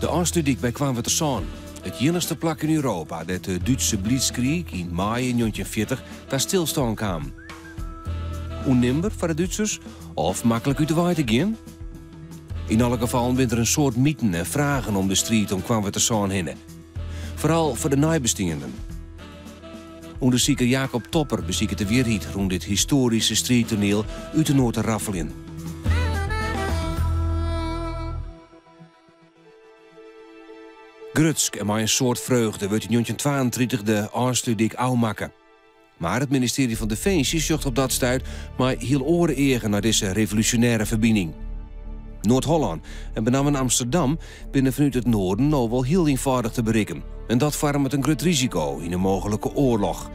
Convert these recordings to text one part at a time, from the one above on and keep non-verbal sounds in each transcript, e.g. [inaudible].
De Aanstudiek bij Kwaanwetersaan. Het enigste plak in Europa dat de Duitse Blitzkrieg in mei 1940 daar stilstaan kwam. Onneembaar voor de Duitsers of makkelijk uit de waai te gaan? In alle gevallen bent er een soort mythen en vragen om de strijd om Kwaanwetersaan heen. Vooral voor de nabestaanden. Onderzieker Jacob Topper beziekt de weerhiet rond dit historische strijdtoneel uit de Noord Grutsk en maar een soort vreugde wordt in 1932 de aanstudik oumakken. Maar het ministerie van Defensie zocht op dat stuit maar heel oren naar deze revolutionaire verbinding. Noord-Holland en met name Amsterdam binnen vanuit het noorden nou wel heel eenvoudig te bereiken. En dat vormt een groot risico in een mogelijke oorlog.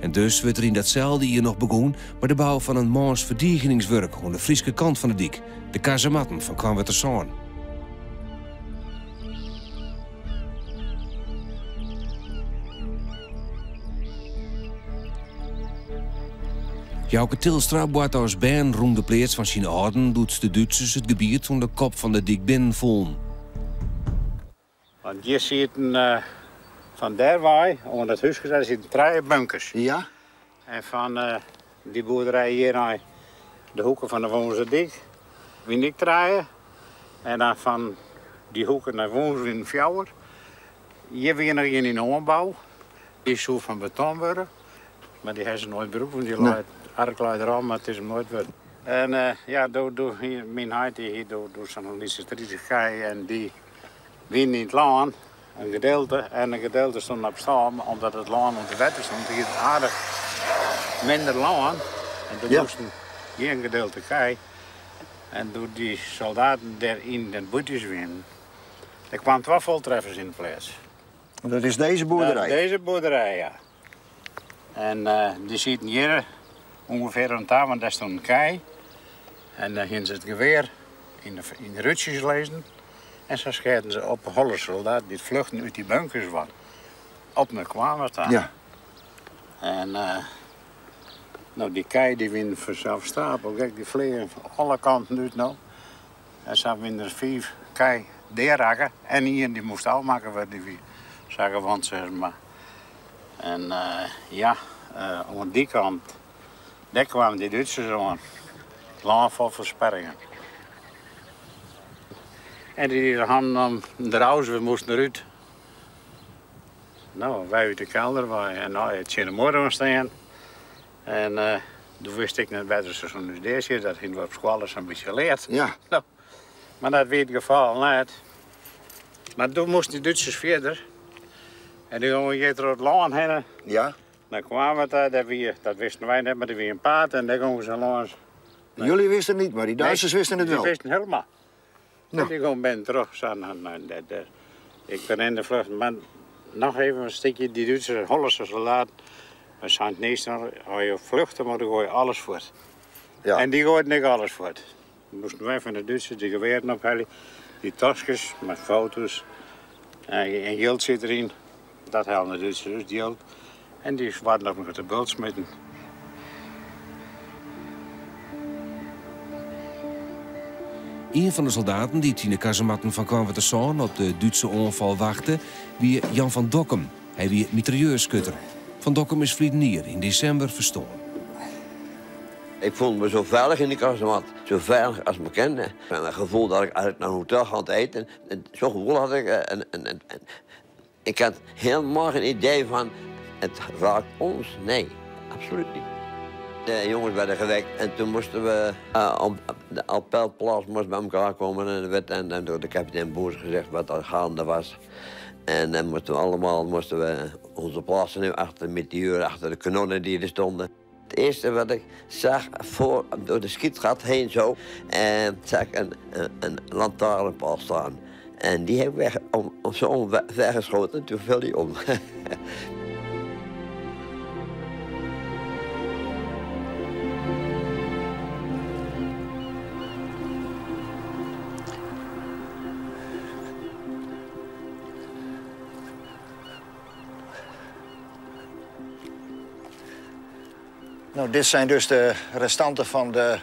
En dus werd er in datzelfde hier nog begonnen met de bouw van een Maas verdedigingswerk aan de Friese kant van de dik, de kazematten van Kwanwetersaan. Jouke Tilstra boort als band rond de plaats van zijn orden doet de Duitsers het gebied van de kop van de dik binnen vol. Want hier uh, van der waai, onder het huis gezet, zitten drie bunkers. Ja? En van uh, die boerderij hier naar de hoeken van de Woonse Dik, wie ik draaien. En dan van die hoeken naar Woonse in Fjouwer. Hier weer nog in in ombouw. Die is zo van beton worden. Maar die hebben ze nooit beroep, want die Nee. Eraan, maar het is hem nooit worden. En eh, ja, door, door hier, mijn huid hier, door, door zo'n en die wien in het land, een gedeelte, en een gedeelte stond op staan, omdat het land onder wetten stond, hier aardig minder land. En toen Ja. moesten geen gedeelte kei. En door die soldaten daar in de boetjes winnen, er kwamen twee voltreffers in plaats. Dat is deze boerderij. Deze boerderij, ja. En eh, die zitten hier ongeveer rond daar, want daar stond een kei. En dan gingen ze het geweer in de, in de rutjes lezen. En zo scherden ze op holle soldaten die vluchten uit die bunkers waren. Op me kwamen staan. Ja. En eh, nou, die kei die win vanzelf stapel. Kijk, die vliegen van alle kanten uit nou. En zo winnen er vier kei deerakken. En hier die moest al maken wat die vier zeggen, want zeg maar. En eh, ja, eh aan die kant, daar kwamen die Duitsers aan. Lang voor versperringen. En die hadden om de we moesten eruit. Nou, wij uit de kelder waren en nou, het in de morgen staan. En eh toen wist ik net beter dus deze, dat ging we op school eens een beetje leerd. Ja. Nou, maar dat weet het geval net. Maar toen moesten die Duitsers verder. En die gingen je door het land heen. Ja. Dan kwamen we daar, dat, dat wisten wij net, maar er weer een paard en daar gingen ze langs. Jullie wisten het niet, maar die Duitsers wisten het die wel. wisten helemaal. Nou. Die gewoon ben terug. Dat, dat. Ik ben in de vlucht, maar nog even een stukje, die Duitse Hollandse soldaten. We zijn het niet als je vluchten, maar dan gooi je alles voort. Ja. En die gooit niet alles voort. Dan moesten wij van de Duitsers die geweren ophalen, die tasjes met foto's. En, en geld zit erin, dat helpen de Duitsers dus, die geld. En die waren nog met de bult smitten. Een van de soldaten die in de kazematten van Kwaanwetersaan op de Duitse onval wachtte, wie Jan van Dokkum. Hij wie mitrailleurskutter. Van Dokkum is vliedenier in december verstoren. Ik voelde me zo veilig in die kazemat. Zo veilig als me kende. En het gevoel dat ik eigenlijk naar een hotel ga eten. En zo'n gevoel had ik. eh, En, en, en, en ik had helemaal geen idee van... Het raakt ons. Nee, absoluut niet. De jongens werden gewekt en toen moesten we eh, op de appelplaats moest bij elkaar komen. En er werd en, door de kapitein Boers gezegd wat er gaande was. En dan moesten we allemaal moesten we onze plaatsen nu achter met die uur, achter de kanonnen die er stonden. Het eerste wat ik zag voor, door de schietgat heen zo, en zag ik een, een, een lantaarnpaal staan. En die heb ik om, om, zo weggeschoten en toen viel die om. [laughs] Nou, dit zijn dus de restanten van de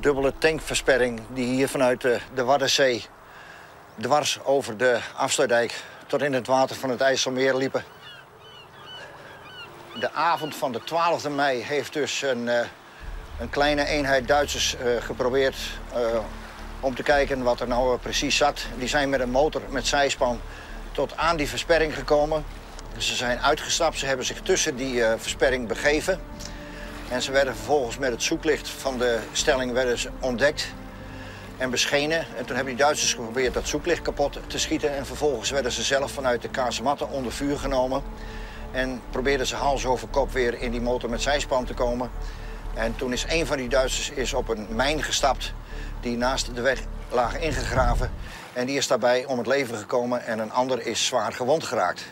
dubbele tankversperring die hier vanuit de, de Waddenzee dwars over de afsluitdijk tot in het water van het IJsselmeer liepen. De avond van de 12e mei heeft dus een, uh, een kleine eenheid Duitsers uh, geprobeerd om te kijken wat er nou precies zat. Die zijn met een motor met zijspan tot aan die versperring gekomen. Ze zijn uitgestapt, ze hebben zich tussen die versperring begeven. En ze werden vervolgens met het zoeklicht van de stelling werden ze ontdekt en beschenen. En toen hebben die Duitsers geprobeerd dat zoeklicht kapot te schieten. En vervolgens werden ze zelf vanuit de kazematten onder vuur genomen. En probeerden ze hals over kop weer in die motor met zijspan te komen. En toen is een van die Duitsers is op een mijn gestapt die naast de weg lag ingegraven. En die is daarbij om het leven gekomen en een ander is zwaar gewond geraakt.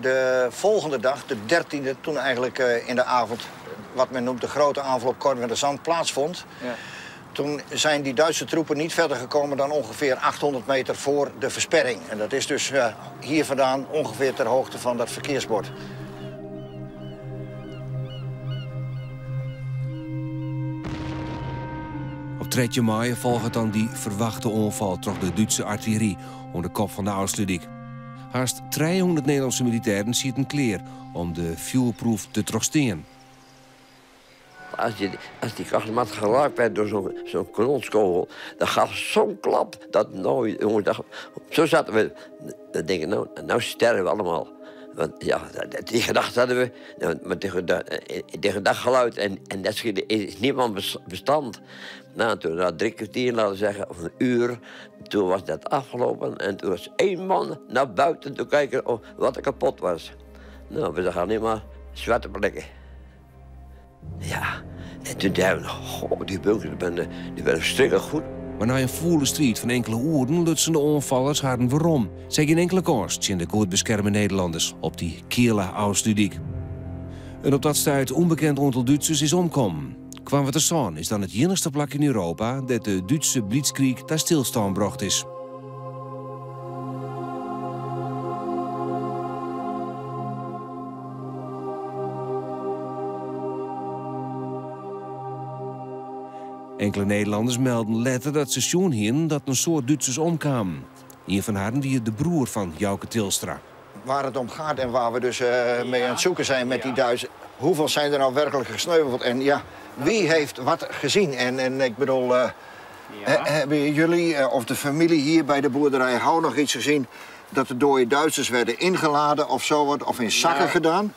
De volgende dag, de 13e, toen eigenlijk uh, in de avond wat men noemt de grote aanval op Zand plaatsvond. Ja. Toen zijn die Duitse troepen niet verder gekomen dan ongeveer 800 meter voor de versperring. En dat is dus uh, hier vandaan ongeveer ter hoogte van dat verkeersbord. Op 3 mei volgt dan die verwachte onval door de Duitse artillerie onder de kop van de Oostludik. Haast 300 Nederlandse militairen zitten kleer om de vuurproef te trosteren als, je, als die kastmat geraakt werd door zo'n zo'n kanonskogel, dan gaf zo'n klap dat nou, jongens, dat, zo zaten we. Dan denk ik, nou, nou sterven we allemaal. Want ja, die gedachte hadden we, maar die gedachte en, en dat is niemand bestand. Nou, toen na drie kwartier, laten zeggen, of een uur, toen was dat afgelopen. En toen was één man naar buiten te kijken of wat er kapot was. Nou, we zagen alleen maar zwarte plekken. Ja, en dachten we, goh, die bunkers die werden strikken goed. Maar na een voele strijd van enkele uren lutsen de onvallers hadden waarom. Zij geen enkele korst in de goed beschermde Nederlanders op die kiele Oostludiek. En op dat stuit onbekend aantal Duitsers is omkomen. Kwam wat is dan het enigste plak in Europa dat de Duitse blitzkrieg daar stilstaan bracht is. Enkele Nederlanders melden letter dat ze zien hier dat een soort Duitsers omkwamen. Een van hen die de broer van Jouke Tilstra. Waar het om gaat en waar we dus uh, mee aan het zoeken zijn met die Duitsers. Hoeveel zijn er nou werkelijk gesneuveld? En ja, wie heeft wat gezien? En, en ik bedoel, uh, ja. hebben jullie uh, of de familie hier bij de boerderij Hou nog iets gezien... dat de dode Duitsers werden ingeladen of zo wordt, of in zakken gedaan?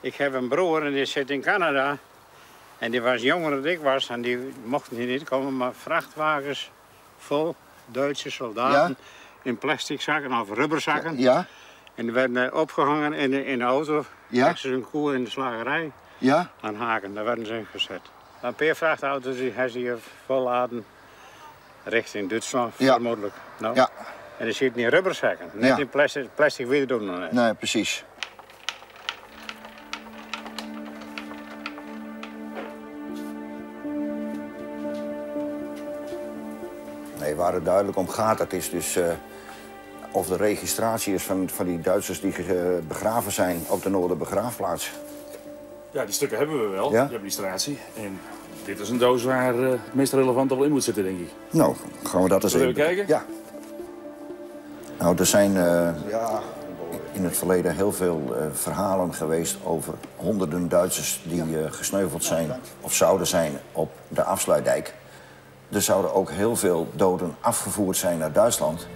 Ik heb een broer en die zit in Canada. En die was jonger dan ik was en die mochten hier niet komen, maar vrachtwagens vol Duitse soldaten in plastic zakken of rubberzakken. Ja. En die werden eh, opgehangen in de, in de auto. Ja. Ze een koe in de slagerij ja. aan haken. Daar werden ze in gezet. Een paar vrachtauto's die hij hier volladen richting Duitsland, ja. vermoedelijk. Nou. Ja. En die zit niet in rubberzakken, niet in plastic, plastic weer doen. Nee, precies. Waar het duidelijk om gaat, dat is dus uh, of de registratie is van, van die Duitsers die begraven zijn op de Noorderbegraafplaats. Ja, die stukken hebben we wel, ja? die registratie. En dit is een doos waar uh, het meest relevante wel in moet zitten, denk ik. Nou, gaan we dat eens even... kijken? Ja. Nou, er zijn uh, ja, in het verleden heel veel verhalen geweest over honderden Duitsers die gesneuveld zijn of zouden zijn op de afsluitdijk. Er zouden ook heel veel doden afgevoerd zijn naar Duitsland.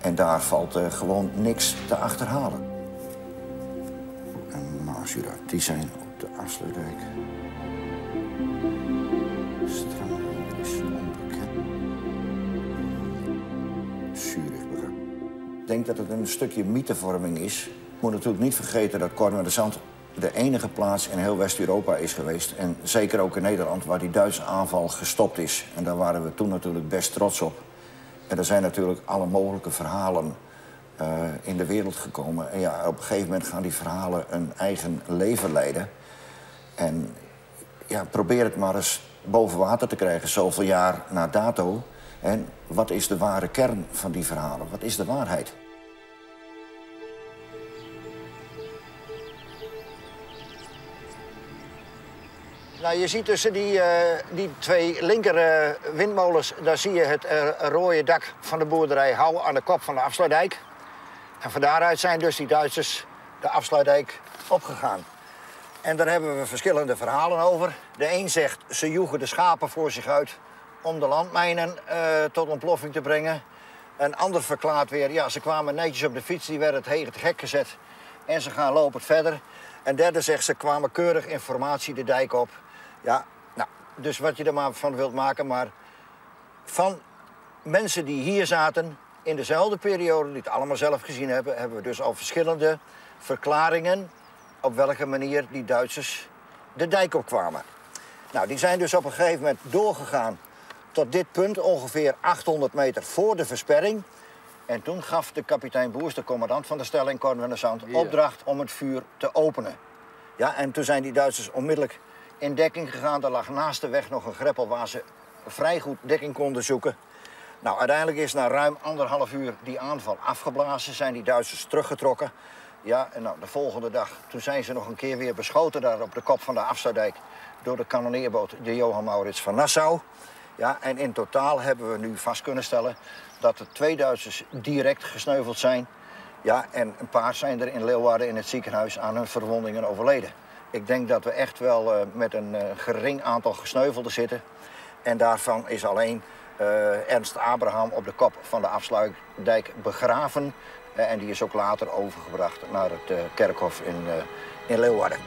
En daar valt gewoon niks te achterhalen. En Maasjura, die zijn op de Afsluitdijk. Strand is onbekend. Ik denk dat het een stukje mythevorming is. Ik moet natuurlijk niet vergeten dat Corne de Zand de enige plaats in heel West-Europa is geweest. En zeker ook in Nederland, waar die Duitse aanval gestopt is. En daar waren we toen natuurlijk best trots op. En er zijn natuurlijk alle mogelijke verhalen uh, in de wereld gekomen. En ja, op een gegeven moment gaan die verhalen een eigen leven leiden. En ja, probeer het maar eens boven water te krijgen, zoveel jaar na dato. En wat is de ware kern van die verhalen? Wat is de waarheid? Nou, je ziet tussen die, die twee linker windmolens... daar zie je het rode dak van de boerderij Hou aan de kop van de afsluitdijk. En van daaruit zijn dus die Duitsers de afsluitdijk opgegaan. En daar hebben we verschillende verhalen over. De een zegt, ze joegen de schapen voor zich uit om de landmijnen tot ontploffing te brengen. Een ander verklaart weer, ja, ze kwamen netjes op de fiets, die werden het heen te gek gezet. En ze gaan lopend verder. En derde zegt, ze kwamen keurig informatie de dijk op. Ja, nou, dus wat je er maar van wilt maken, maar van mensen die hier zaten in dezelfde periode, die het allemaal zelf gezien hebben, hebben we dus al verschillende verklaringen op welke manier die Duitsers de dijk opkwamen. Nou, die zijn dus op een gegeven moment doorgegaan tot dit punt, ongeveer 800 meter voor de versperring. En toen gaf de kapitein Boers, de commandant van de stelling Cornwall-Sound, opdracht om het vuur te openen. Ja, en toen zijn die Duitsers onmiddellijk in dekking gegaan. Er lag naast de weg nog een greppel waar ze vrij goed dekking konden zoeken. Nou, uiteindelijk is na ruim anderhalf uur die aanval afgeblazen, zijn die Duitsers teruggetrokken. Ja, en nou, de volgende dag, toen zijn ze nog een keer weer beschoten daar op de kop van de Afsluitdijk door de kanonneerboot de Johan Maurits van Nassau. Ja, en in totaal hebben we nu vast kunnen stellen dat er twee Duitsers direct gesneuveld zijn. Ja, en een paar zijn er in Leeuwarden in het ziekenhuis aan hun verwondingen overleden. Ik denk dat we echt wel uh, met een uh, gering aantal gesneuvelden zitten. En daarvan is alleen uh, Ernst Abraham op de kop van de afsluitdijk begraven. en die is ook later overgebracht naar het kerkhof in, Leeuwarden.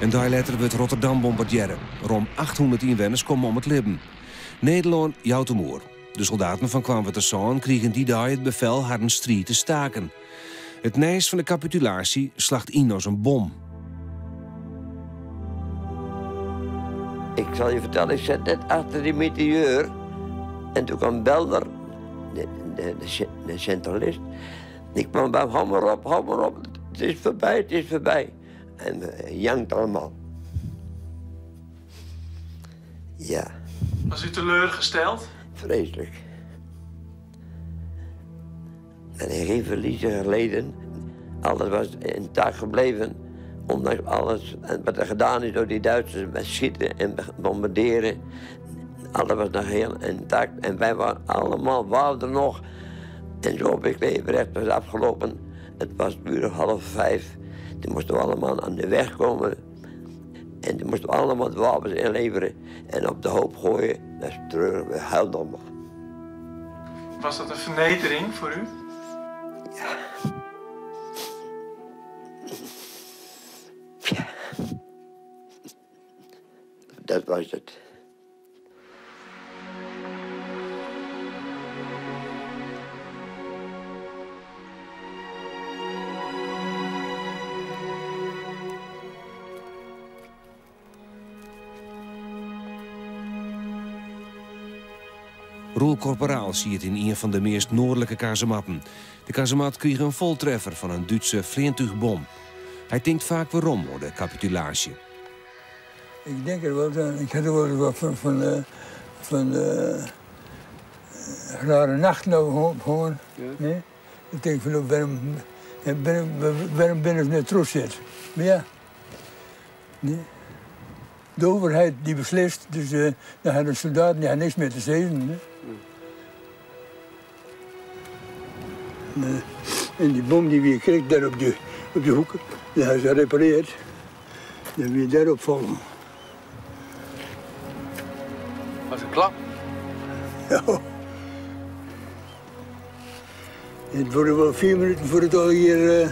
En daar later werd Rotterdam bombarderen. Rom 800 inwoners komen om het leven. Nederland jouwt de. De soldaten van Kwamwaterszoon kregen die dag het bevel haar een te staken. Het nijs van de capitulatie slacht in als een bom. Ik zal je vertellen, ik zat net achter die meteor. En toen kwam Belder, de, de, de, de centralist. Ik kwam bij hem, hou maar op, hou maar op. Het is voorbij, het is voorbij. En uh, jankt allemaal. Ja. Was u teleurgesteld? Vreselijk. En geen verliezen geleden. Alles was intact gebleven. Ondanks alles wat er gedaan is door die Duitsers met schieten en bombarderen. Alles was nog heel intact. En wij waren allemaal, waren nog. En zo heb ik leven recht was afgelopen. Het was uur half vijf. Die moesten we allemaal aan de weg komen. En die moesten allemaal de wapens inleveren en op de hoop gooien. Dat is treurig, we huilden. Was dat een vernedering voor u? Ja. Ja. Dat was het. Corporaal zie het in een van de meest noordelijke kazematten. De kazemat kreeg een voltreffer van een Duitse vliegtuigbom. Hij denkt vaak waarom door de capitulatie. Ik denk er wel aan. Ik had er wel van, van, uh, van uh, rare nacht nou gewoon. Ja. Nee? Ik denk van waarom, waarom, waarom ben ik net trots zit. Maar ja. Nee. De overheid die beslist, dus uh, dan hadden de soldaten ja, niks meer te zeggen. Nee? En die bom die we kreeg daar op de, op de hoek, die hebben ze gerepareerd. Dan weer daarop vallen. Was een klap? Ja. Het worden wel vier minuten voor het al hier,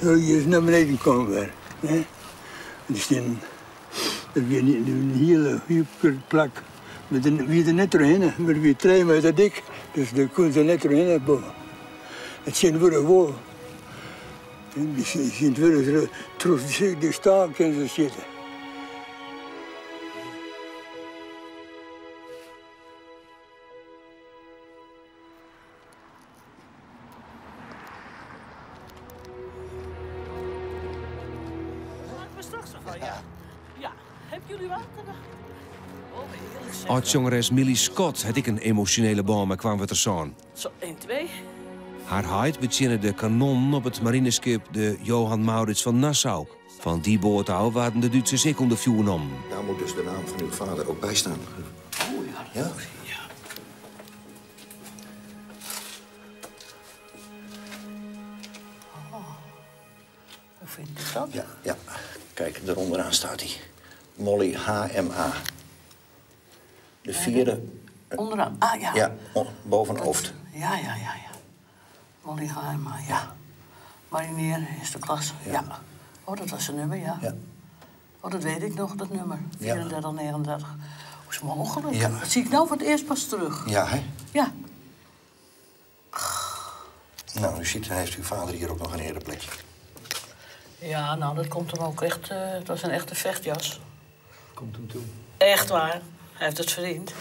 uh, hier naar beneden kwam weer. Dus dan, dat weer niet een hele, hele plak. Met een, wie er net doorheen, met weer trein met dat dik. Dus daar kon ze net doorheen boven. Het zijn we gewoon. Die zijn weer trots de staan kunnen ze zitten. Oud-jongeres Millie Scott had ik een emotionele boom met kwam we er Zo, 1, 2. Haar huid bezinnen de kanon op het marineskip de Johan Maurits van Nassau. Van die boortouw waren de Duitsers ik onder vuur om. Daar moet dus de naam van uw vader ook bij staan. Oh ja, Ja? Hoe vind je dat? Ja, ja. Kijk, eronderaan staat hij. Molly HMA. De vierde, Onderaan. Ah ja. ja, boven hoofd. Ja, ja, ja, ja. Molly Haima, ja. Marinier, eerste klas, ja. Oh, dat was een nummer, ja. Ja. Oh, dat weet ik nog, dat nummer. Ja. 34, 39. Hoe is het mogelijk? Ja. Dat zie ik nou voor het eerst pas terug. Ja, hè? Ja. Nou, u ziet, dan heeft uw vader hier ook nog een ereplekje. Ja, nou, dat komt hem ook echt... eh, het was een echte vechtjas. Komt hem toe. Echt waar. Hij heeft het verdiend.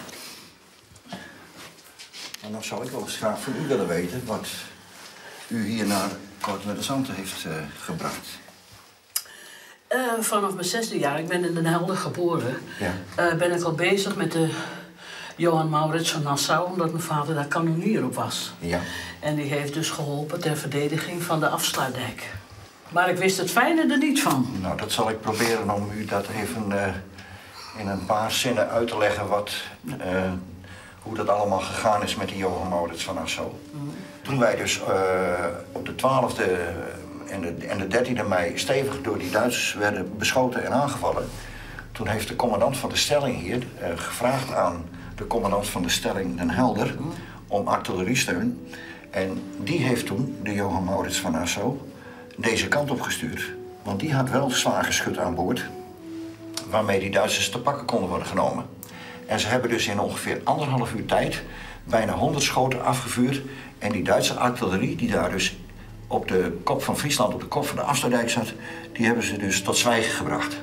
En dan zou ik wel eens graag van u willen weten wat u hier naar Kort met de Zand heeft eh, gebracht. Eh, vanaf mijn zesde jaar, ik ben in Den Helder geboren, Ja. eh, ben ik al bezig met de Johan Maurits van Nassau, omdat mijn vader daar kanonier op was. Ja. En die heeft dus geholpen ter verdediging van de afsluitdijk. Maar ik wist het fijne er niet van. Nou, dat zal ik proberen om u dat even in een paar zinnen uit te leggen wat, eh, hoe dat allemaal gegaan is met die Johan Maurits van Nassau. Toen wij dus eh, op de 12e en de, en de 13e mei stevig door die Duitsers werden beschoten en aangevallen, toen heeft de commandant van de stelling hier eh, gevraagd aan de commandant van de stelling Den Helder om artilleriesteun. En die heeft toen, de Johan Maurits van Nassau, deze kant op gestuurd. Want die had wel zwaar geschut aan boord, waarmee die Duitsers te pakken konden worden genomen. En ze hebben dus in ongeveer anderhalf uur tijd bijna 100 schoten afgevuurd. En die Duitse artillerie, die daar dus op de kop van Friesland, op de kop van de Afsterdijk zat, die hebben ze dus tot zwijgen gebracht.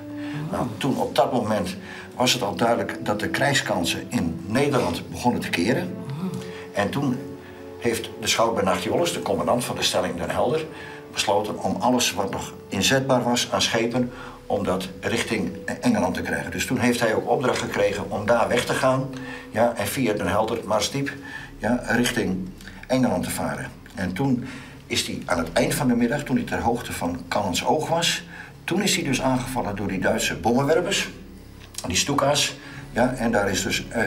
Nou, toen op dat moment was het al duidelijk dat de krijgskansen in Nederland begonnen te keren. En toen heeft de schout Jolles, de commandant van de stelling Den Helder, besloten om alles wat nog inzetbaar was aan schepen, om dat richting Engeland te krijgen. Dus toen heeft hij ook opdracht gekregen om daar weg te gaan, ja, en via Den Helder, Marsdiep, ja, richting Engeland te varen. En toen is hij aan het eind van de middag, toen hij ter hoogte van Cannons Oog was, toen is hij dus aangevallen door die Duitse bommenwerpers, die Stuka's. Ja, en daar is dus eh,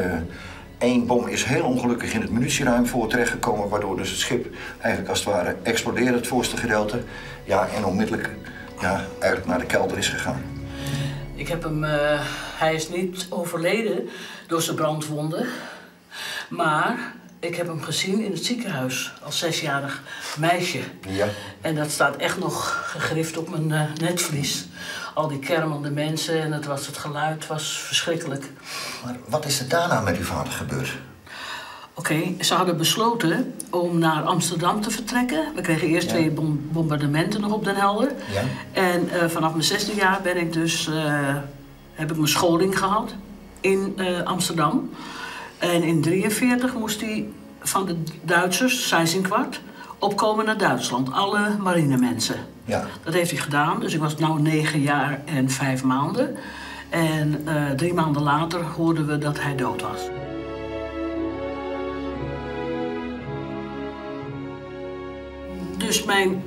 één bom is heel ongelukkig in het munitieruim voor terechtgekomen, waardoor dus het schip eigenlijk als het ware explodeerde, het voorste gedeelte. Ja, en onmiddellijk ja, eigenlijk naar de kelder is gegaan. Ik heb hem, eh, hij is niet overleden door zijn brandwonden. Maar ik heb hem gezien in het ziekenhuis als zesjarig meisje. Ja. En dat staat echt nog gegrift op mijn eh, netvlies. Al die kermende mensen en het, was, het geluid was verschrikkelijk. Maar wat is er daarna met uw vader gebeurd? Oké, ze hadden besloten om naar Amsterdam te vertrekken. We kregen eerst twee bom- bombardementen nog op Den Helder. Ja. En eh, vanaf mijn zesde jaar ben ik dus, eh, heb ik mijn scholing gehad in eh, Amsterdam. En in 43 moest hij van de Duitsers, Seisinkwart, opkomen naar Duitsland. Alle marinemensen. Ja. Dat heeft hij gedaan. Dus ik was nu negen jaar en vijf maanden. En drie maanden later hoorden we dat hij dood was. Dus mijn,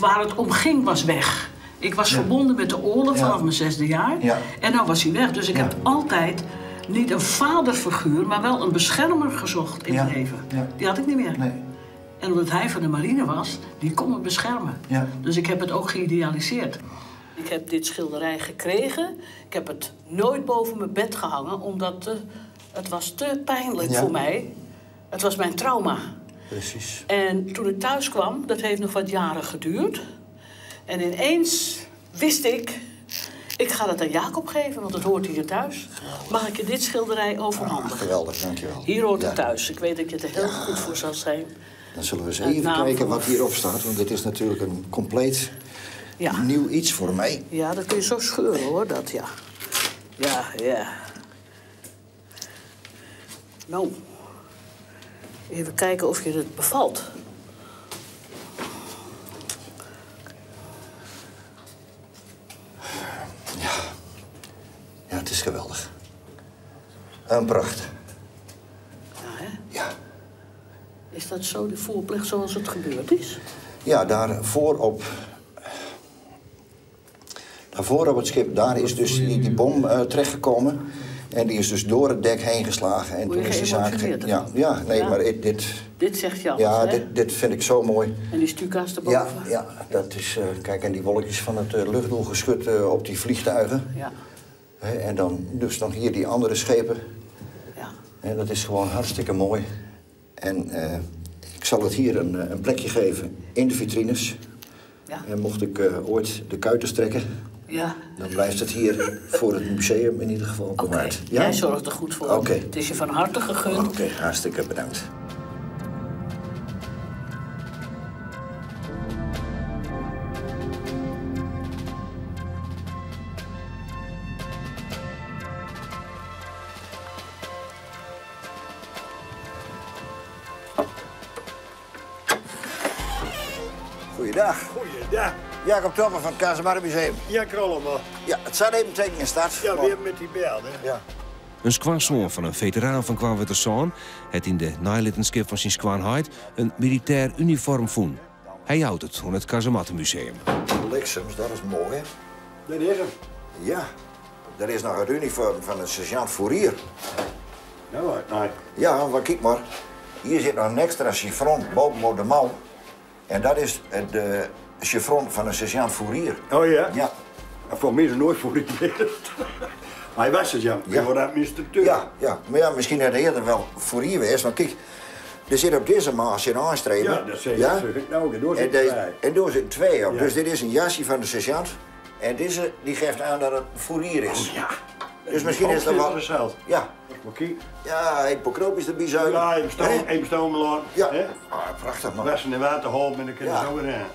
waar het om ging was weg. Ik was verbonden met de oorlog Ja. vanaf mijn zesde jaar. Ja. En nou was hij weg. Dus ik heb altijd niet een vaderfiguur, maar wel een beschermer gezocht in het leven. Die had ik niet meer. Nee. En omdat hij van de marine was, die kon me beschermen. Dus ik heb het ook geïdealiseerd. Ik heb dit schilderij gekregen. Ik heb het nooit boven mijn bed gehangen, omdat eh, het was te pijnlijk voor mij. Het was mijn trauma. Precies. En toen ik thuis kwam, dat heeft nog wat jaren geduurd. En ineens wist ik, ik ga het aan Jacob geven, want het hoort hier thuis. Mag ik je dit schilderij overhandigen? Geweldig, dankjewel. Hier hoort het Ja. thuis. Ik weet dat je het er heel goed voor zal zijn. Dan zullen we eens Een even kijken voor- wat hierop staat, want dit is natuurlijk een compleet Ja. nieuw iets voor mij. Ja, dat kun je zo scheuren hoor, dat ja. Ja, ja. Nou, even kijken of je het bevalt. Ja, het is geweldig. Een pracht. Ja, hè? Ja. Is dat zo, de voorplicht zoals het gebeurd is? Ja, daar voorop voor op het schip, daar is dus die, die bom uh, terechtgekomen. En die is dus door het dek heen geslagen. En toen is die zaak. Ja, ja, nee, maar dit. Dit zegt je alles, Ja, dit, dit vind ik zo mooi. En die stuka's erboven? Ja, ja dat is. Uh, kijk, en die wolkjes van het uh, luchtdoelgeschut uh, op die vliegtuigen. Ja. en dan, dus dan hier die andere schepen. Ja. En dat is gewoon hartstikke mooi. En ik zal het hier een, een, plekje geven in de vitrines. Ja. En mocht ik ooit de kuiten strekken, ja. Dan blijft het hier voor het museum in ieder geval bewaard. Okay. Ja? Jij zorgt er goed voor. Oké. Het is je van harte gegund. Oké, okay, hartstikke bedankt. Topper van het Casemar Museum. Ja, krollen maar. Ja, het staat even teken in stad. Ja, weer met die beeld, hè. Ja. Een skwaanzoon van een veteraan van Kwaanwetterszoon het in de naliddenskip van zijn skwaanheid een militair uniform voen. Hij houdt het van het Casemattenmuseum. Bliksems, dat is mooi, hè? Dat is hem. Ja, dat is nog het uniform van een sergeant Fourier. Nou, nee. Ja, maar kijk maar. Hier zit nog een extra chiffron bovenop de mouw. En dat is de chiffron van een sergeant Fourier. Oh ja? Ja. Voor mij is het nooit Fourier [laughs] Maar hij was sergeant, ja. wordt administrateur. Ja, ja, maar ja, misschien had hij eerder wel Fourier geweest. Want kijk, er zit op deze maas in aanstrepen. Ja, dat zeg je. Ja? Nou, en door zitten twee. En door zitten twee op. Ja. Dus dit is een jasje van de sergeant. En deze die geeft aan dat het Fourier is. Oh, ja. Dus misschien is dat wel... Ja. Ja, een pokroop is erbij zuigen. Ja, even stoom. Ja. Ah, prachtig man. Wassen en waterhoop en dan kunnen Ja. zo weer.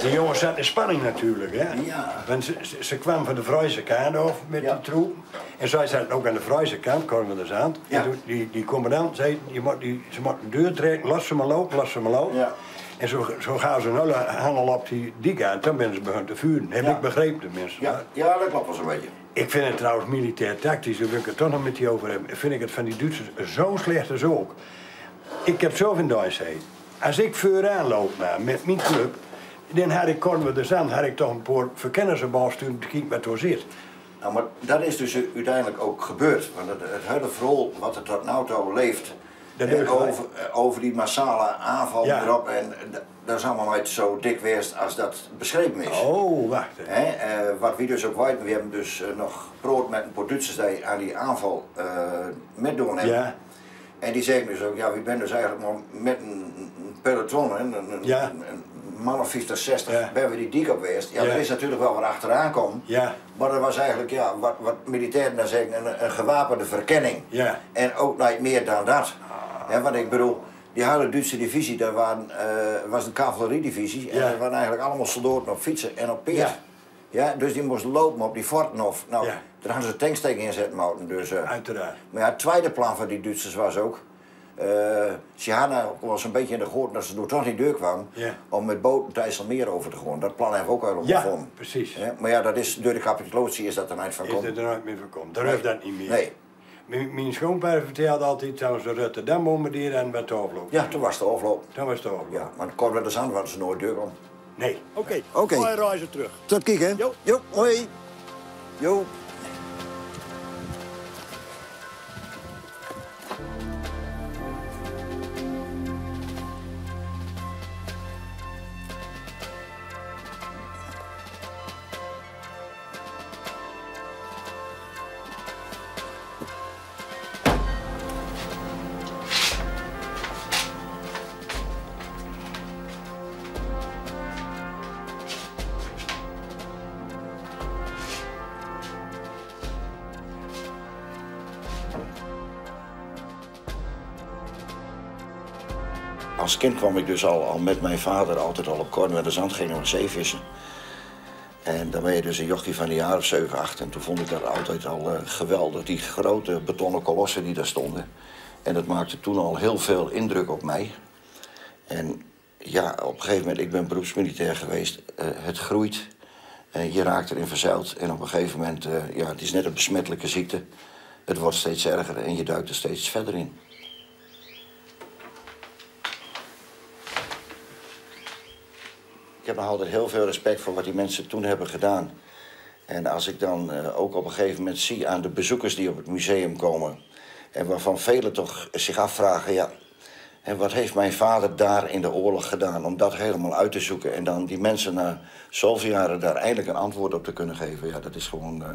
De jongens zaten in spanning natuurlijk, hè? Ja. Want ze, ze, ze kwam van de Vrije kant af met Ja. die troep. En zij zaten ook aan de Vrije kant, kwamen we aan. Ja. En toen, die, die commandant zei, je moet die, ze moet de deur trekken, laat ze maar lopen, laat ze maar lopen. Ja. En zo, zo gaan ze nou handel op die dik dan ben ze begonnen te vuren. Heb Ja. ik begrepen tenminste. Ja, ja, dat klopt wel zo'n beetje. Ik vind het trouwens militair tactisch, daar wil ik het toch nog met je over hebben. Vind ik het van die Duitsers zo slecht als ook. Ik heb zelf in. Als ik vooraan loop nou, met mijn club, dan had ik kon we de zand, had ik toch een paar sturen te kijken wat er zit. Nou, maar dat is dus uiteindelijk ook gebeurd. Want het, het hele verhaal wat er tot nu toe leeft... En gelijk. over, eh, over die massale aanval Ja. erop... en dat is allemaal nooit zo dik geweest als dat beschreven is. Oh, wacht. eh, wat we dus ook weten, we hebben dus eh, nog brood met een paar Duitsers die aan die aanval eh meedoen hebben. Ja, En die zeggen dus ook, ja, we zijn dus eigenlijk maar met een, peloton, een, een, Ja. een man of 50, 60, Ja. ben we die dik op geweest. Ja, Ja. er is natuurlijk wel wat achteraan komen. ja, Maar dat was eigenlijk, ja, wat, wat militairen dan zeggen, een, een gewapende verkenning. ja. En ook niet meer dan dat. Ja, want ik bedoel, die hele Duitse divisie, dat waren, eh, was een cavalieriedivisie. En dat waren eigenlijk allemaal soldaten op fietsen en op peer. Ja. Ja. dus die moesten lopen op die forten of, nou, Ja. daar hadden ze tanksteken in zetten moeten. Dus, eh, Uiteraard. maar ja, het tweede plan van die Duitsers was ook. Eh hadden was een beetje in de goot dat ze door toch niet deur kwam. Ja. Om met boten het IJsselmeer over te gaan. Dat plan hebben we ook helemaal Ja, gevonden. precies. Ja, maar ja, dat is, door de capitulatie is dat er niet van Is komen. het er nooit meer voorkomt. Daar Nee. hoeft dat niet meer. Nee. Mijn, mijn schoonpa vertelde altijd, ze Rotterdam bombarderen en met de afloop. Ja, toen was de afloop. Toen was het afloop. Ja, maar dan kwam er dus aan, want ze nooit deur kwam. Nee. Oké, Oké. Wij reizen terug. Tot kijken, hè? Jo. Jo, hoi. Jo. Als kind kwam ik dus al, al met mijn vader altijd al op Korn met de zand ging naar de zee vissen. En dan ben je dus een jochie van de jaren of 7, 8. En toen vond ik dat altijd al eh, geweldig, die grote betonnen kolossen die daar stonden. En dat maakte toen al heel veel indruk op mij. En ja, op een gegeven moment, ik ben beroepsmilitair geweest, eh, het groeit. En je raakt erin verzeild. En op een gegeven moment, eh, ja, het is net een besmettelijke ziekte. Het wordt steeds erger en je duikt er steeds verder in. Ik heb nog altijd heel veel respect voor wat die mensen toen hebben gedaan. En als ik dan eh, ook op een gegeven moment zie aan de bezoekers die op het museum komen... en waarvan velen toch zich afvragen... ja, en wat heeft mijn vader daar in de oorlog gedaan om dat helemaal uit te zoeken... en dan die mensen na zoveel jaren daar eindelijk een antwoord op te kunnen geven... ja, dat is gewoon, uh,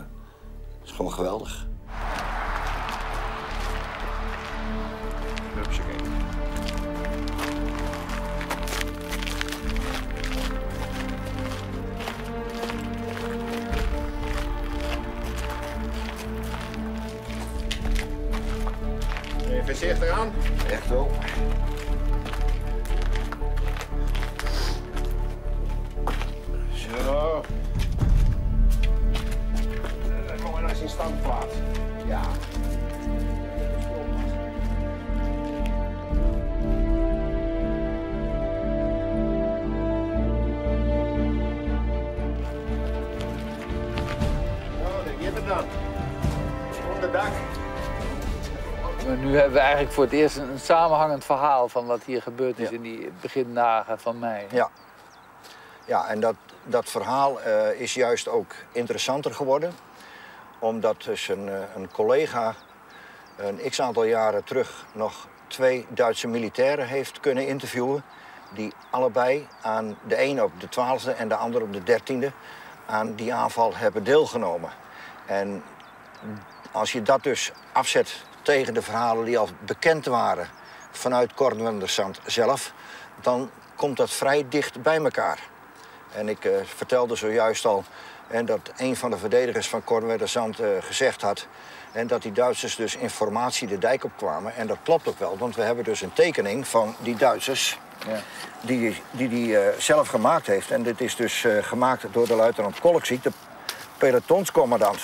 is gewoon geweldig. Voorzichtig aan. Echt wel. Zo. Dan komen we naar zijn standplaats. Ja. Nu hebben we eigenlijk voor het eerst een, samenhangend verhaal van wat hier gebeurd is in die begindagen van mei. Ja, ja en dat, dat verhaal uh, is juist ook interessanter geworden. Omdat dus een, uh, een collega een x aantal jaren terug nog twee Duitse militairen heeft kunnen interviewen. Die allebei aan de een op de 12e en de ander op de 13e aan die aanval hebben deelgenomen. En als je dat dus afzet tegen de verhalen die al bekend waren vanuit Kornwendersand zelf, dan komt dat vrij dicht bij elkaar. En ik uh, vertelde zojuist al en dat een van de verdedigers van Kornwendersand uh, gezegd had... En dat die Duitsers dus informatie de dijk opkwamen. En dat klopt ook wel, want we hebben dus een tekening van die Duitsers... Ja. die hij die, die, uh, zelf gemaakt heeft. En dit is dus gemaakt door de luitenant Kolkziek, de pelotonscommandant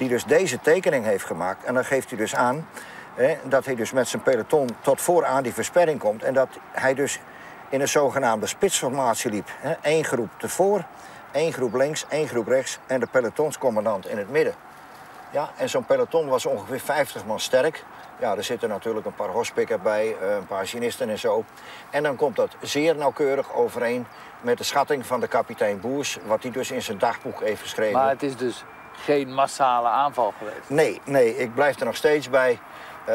die dus deze tekening heeft gemaakt. En dan geeft hij dus aan hè, dat hij dus met zijn peloton tot vooraan die versperring komt. En dat hij dus in een zogenaamde spitsformatie liep. Eén groep ervoor, één groep links, één groep rechts en de pelotonscommandant in het midden. Ja, en zo'n peloton was ongeveer 50 man sterk. Ja, er zitten natuurlijk een paar hospikken bij, eh, een paar chinisten en zo. En dan komt dat zeer nauwkeurig overeen met de schatting van de kapitein Boers... wat hij dus in zijn dagboek heeft geschreven. Maar het is dus geen massale aanval geweest? Nee, nee ik blijf er nog steeds bij uh,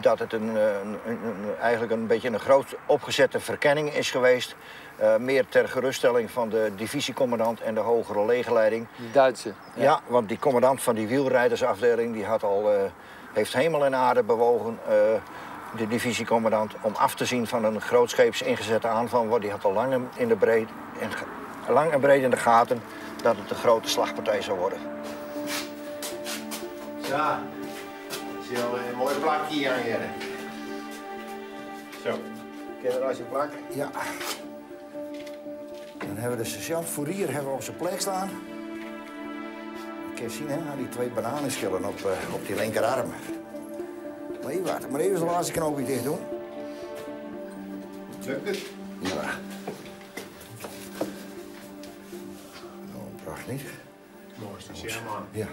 dat het een, een, een, eigenlijk een beetje een groot opgezette verkenning is geweest. Uh, meer ter geruststelling van de divisiecommandant en de hogere legerleiding. Die Duitse? Ja. ja. want die commandant van die wielrijdersafdeling die had al, uh, heeft hemel en aarde bewogen de divisiecommandant om af te zien van een grootscheeps ingezette aanval. Want die had al lang in de breed, in, lang en breed in de gaten dat het een grote slagpartij zou worden. Zo, zie je al een mooie plak hier aan je. Zo, ken je als je plak? Ja. Dan hebben we de sergeant Fourier hebben we op zijn plek staan. Je kan zien, hè, die twee bananenschillen op, uh, op die linkerarm. Maar even wachten, maar even de laatste knoopje dicht doen. Lukt het? Ja. Niet. Mooi, ja man. Ja.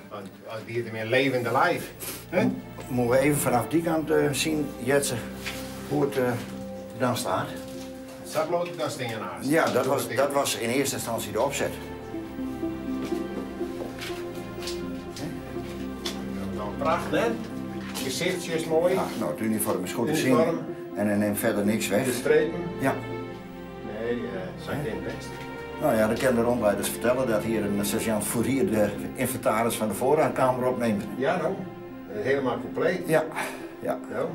Als die het meer levende lijf. He? Moeten we even vanaf die kant uh, zien, Jetsen, hoe het uh, dan staat. Zakloot, dat dingen naast. Ja, dat was, dat was in eerste instantie de opzet. Nou, pracht, hè? Gezichtje is mooi. Ja, nou, het uniform is goed te zien. En er neemt verder niks weg. De strepen? Ja. Nee, uh, zijn geen best. Nou ja, de rondleiders vertellen dat hier een sergeant Fourier de inventaris van de voorraadkamer opneemt. Ja, nou, helemaal compleet. Ja, ja. Nou.